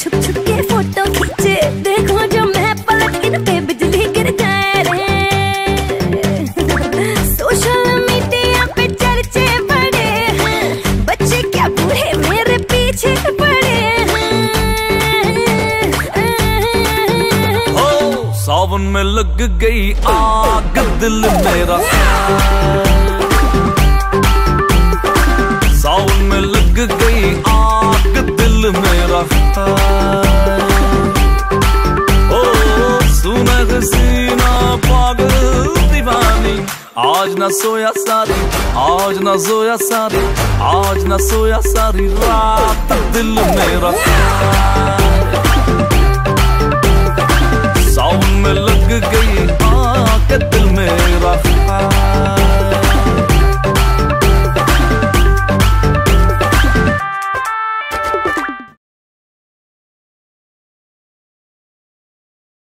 छुप छुप के फ़ोटो खींचे। देखो जो मैं पलट पे बिजली गिर जाए रे। सोशल मीडिया पे चर्चे बड़े हैं। बच्चे क्या बूढ़े मेरे पीछे पड़े हो? सावन में लग गई आग दिल मेरा। दिल रफ्तार ओ सुना सीना, पागल दीवानी। आज न सोया सारी, आज न सोया सारी, आज न सोया सारी, रात दिल में लग